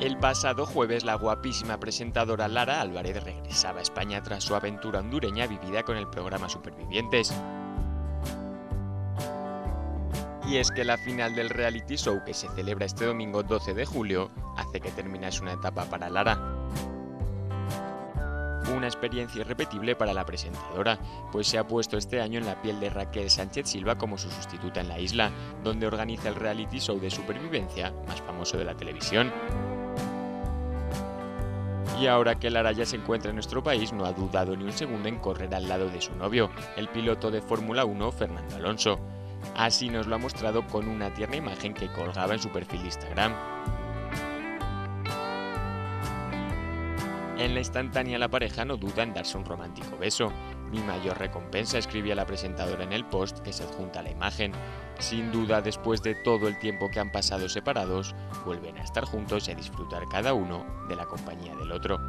El pasado jueves la guapísima presentadora Lara Álvarez regresaba a España tras su aventura hondureña vivida con el programa Supervivientes. Y es que la final del reality show que se celebra este domingo 12 de julio hace que terminase una etapa para Lara. Una experiencia irrepetible para la presentadora, pues se ha puesto este año en la piel de Raquel Sánchez Silva como su sustituta en la isla, donde organiza el reality show de supervivencia más famoso de la televisión. Y ahora que Lara ya se encuentra en nuestro país, no ha dudado ni un segundo en correr al lado de su novio, el piloto de Fórmula 1, Fernando Alonso. Así nos lo ha mostrado con una tierna imagen que colgaba en su perfil de Instagram. En la instantánea la pareja no duda en darse un romántico beso. Mi mayor recompensa, escribía la presentadora en el post que se adjunta a la imagen. Sin duda, después de todo el tiempo que han pasado separados, vuelven a estar juntos y a disfrutar cada uno de la compañía del otro.